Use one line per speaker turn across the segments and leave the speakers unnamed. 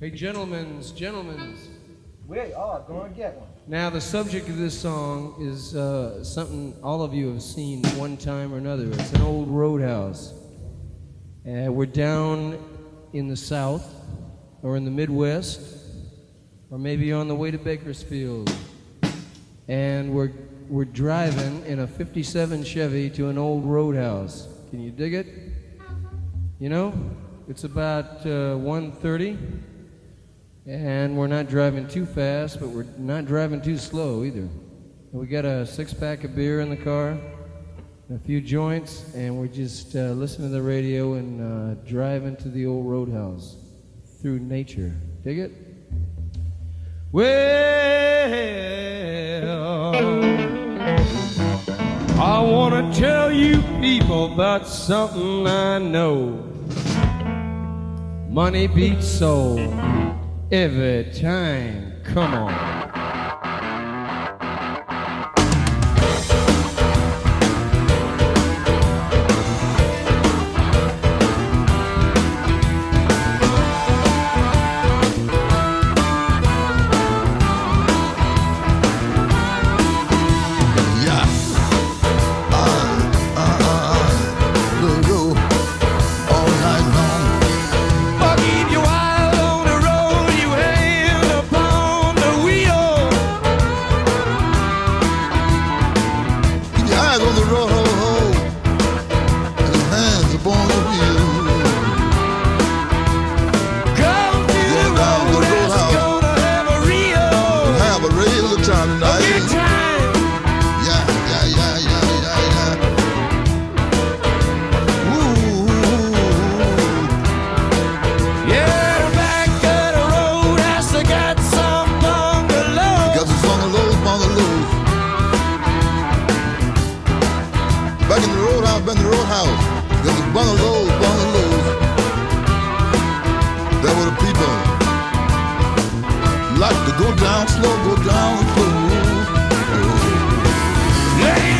Hey, gentlemen's, gentlemen's.
We are going to get one.
Now, the subject of this song is uh, something all of you have seen one time or another. It's an old roadhouse. Uh, we're down in the South, or in the Midwest, or maybe on the way to Bakersfield. And we're, we're driving in a 57 Chevy to an old roadhouse. Can you dig it? You know, it's about uh, 1.30, and we're not driving too fast, but we're not driving too slow either. We got a six-pack of beer in the car, a few joints, and we're just uh, listening to the radio and uh, driving to the old roadhouse through nature. Dig it? Well, I want to tell you people about something I know. Money beats soul every time. Come on.
Bungalows, bungalows. Back in the roadhouse, back in the roadhouse. Got some bungalows, bungalows. There were the people. Like to go down slow, go down slow.
Let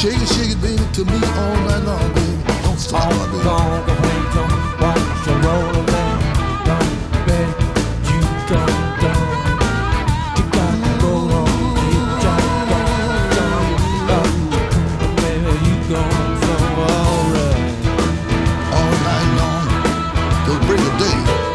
Shake it,
shake it, baby, to
me
all night long, baby.
Don't stop, baby.
Don't
go
away, don't watch and roll around. Don't bet
you don't. You gotta go you
gotta go baby, you all right. All night long, till break of day.